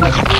Thank.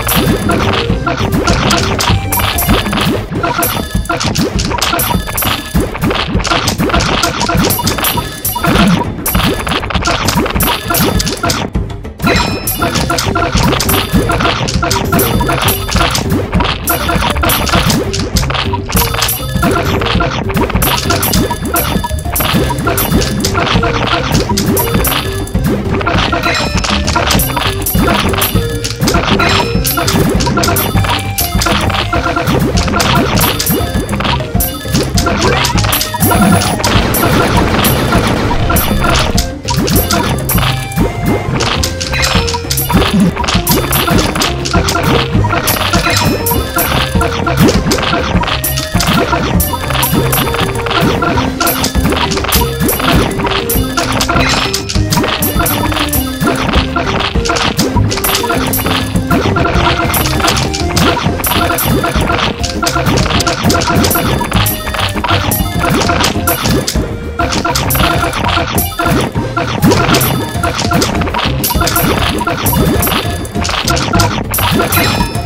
Thank you. Let's go.